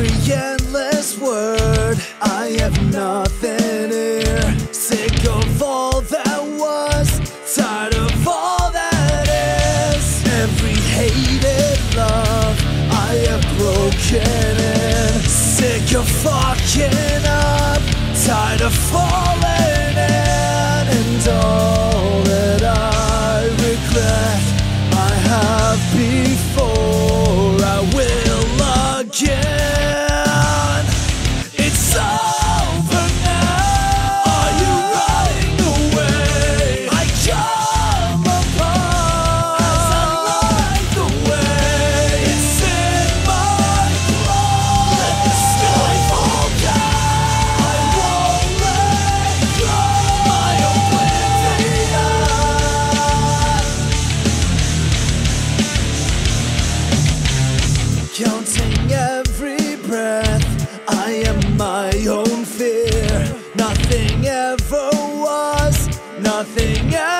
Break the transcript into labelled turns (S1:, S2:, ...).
S1: every endless word. I have nothing here. Sick of all that was, tired of all that is. Every hated love, I have broken in. Sick of fucking up, tired of falling. My own fear. Nothing ever was, nothing ever